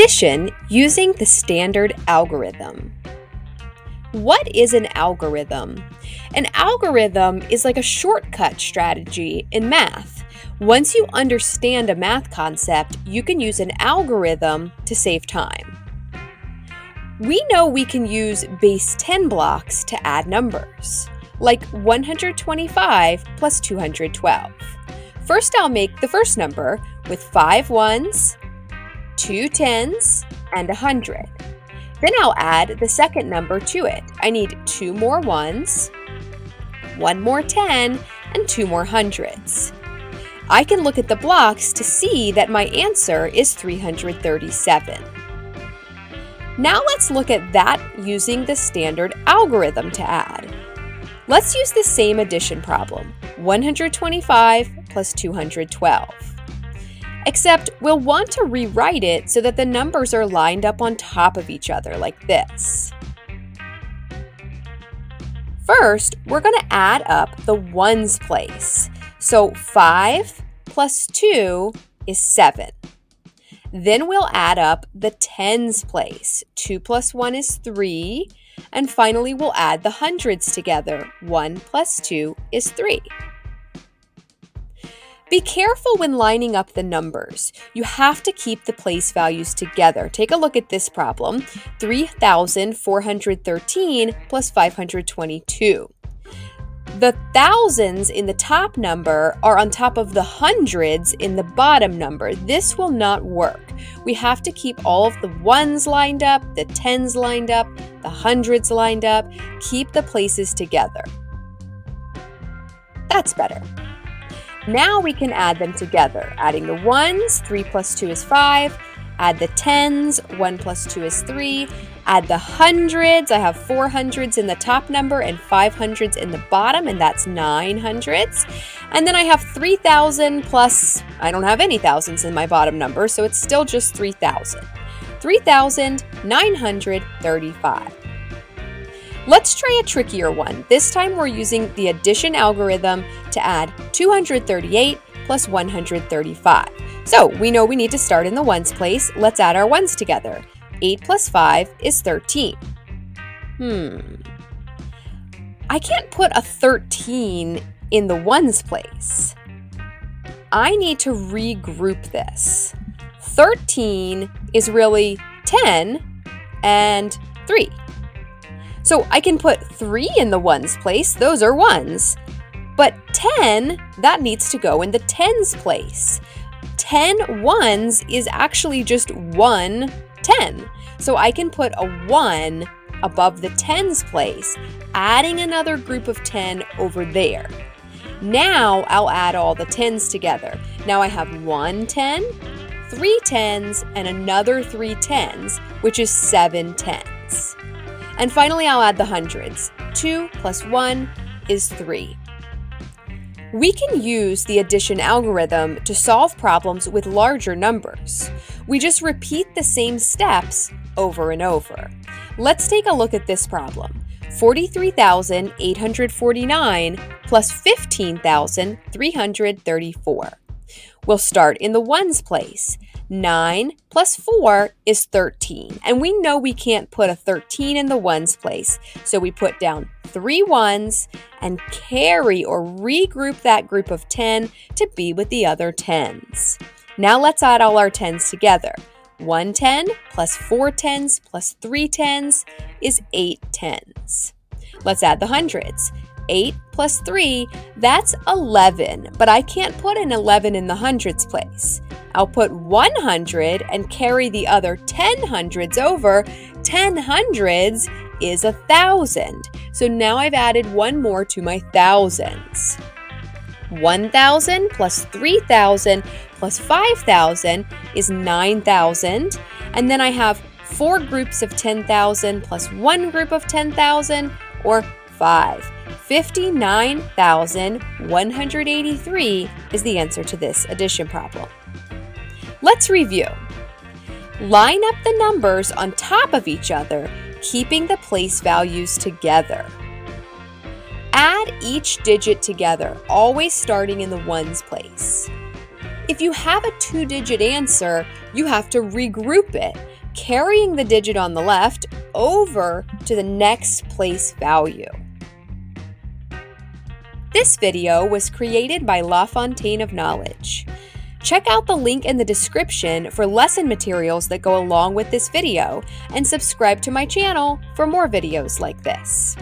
Addition using the standard algorithm. What is an algorithm? An algorithm is like a shortcut strategy in math. Once you understand a math concept, you can use an algorithm to save time. We know we can use base 10 blocks to add numbers, like 125 plus 212. First, I'll make the first number with five ones, two tens, and a hundred. Then I'll add the second number to it. I need two more ones, one more 10, and two more hundreds. I can look at the blocks to see that my answer is 337. Now let's look at that using the standard algorithm to add. Let's use the same addition problem, 125 plus 212 except we'll want to rewrite it so that the numbers are lined up on top of each other like this. First, we're going to add up the ones place. So 5 plus 2 is 7. Then we'll add up the tens place. 2 plus 1 is 3. And finally, we'll add the hundreds together. 1 plus 2 is 3. Be careful when lining up the numbers. You have to keep the place values together. Take a look at this problem 3,413 plus 522. The thousands in the top number are on top of the hundreds in the bottom number. This will not work. We have to keep all of the ones lined up, the tens lined up, the hundreds lined up. Keep the places together. That's better. Now we can add them together. Adding the ones, 3 plus 2 is 5. Add the tens, 1 plus 2 is 3. Add the hundreds, I have four hundreds in the top number and five hundreds in the bottom, and that's nine hundreds. And then I have 3,000 plus, I don't have any thousands in my bottom number, so it's still just 3,000. 3,935. Let's try a trickier one. This time we're using the addition algorithm to add 238 plus 135. So we know we need to start in the ones place. Let's add our ones together. 8 plus 5 is 13. Hmm. I can't put a 13 in the ones place. I need to regroup this. 13 is really 10 and 3. So I can put 3 in the ones place, those are ones. But 10, that needs to go in the tens place. 10 ones is actually just one 10. So I can put a 1 above the tens place, adding another group of 10 over there. Now I'll add all the tens together. Now I have one 10, three tens, and another three tens, which is seven tens. And finally, I'll add the hundreds. 2 plus 1 is 3. We can use the addition algorithm to solve problems with larger numbers. We just repeat the same steps over and over. Let's take a look at this problem. 43,849 plus 15,334. We'll start in the ones place. 9 plus 4 is 13. And we know we can't put a 13 in the ones place. So we put down three ones and carry or regroup that group of 10 to be with the other 10s. Now let's add all our 10s together. 1 10 plus 4 10s plus 3 10s is 8 10s. Let's add the hundreds. 8 plus 3, that's 11, but I can't put an 11 in the hundreds place. I'll put 100 and carry the other 10 hundreds over. 10 hundreds is a thousand. So now I've added one more to my thousands. 1,000 plus 3,000 plus 5,000 is 9,000. And then I have four groups of 10,000 plus one group of 10,000 or five. 59,183 is the answer to this addition problem. Let's review. Line up the numbers on top of each other, keeping the place values together. Add each digit together, always starting in the ones place. If you have a two digit answer, you have to regroup it, carrying the digit on the left over to the next place value. This video was created by LaFountaine of Knowledge. Check out the link in the description for lesson materials that go along with this video and subscribe to my channel for more videos like this.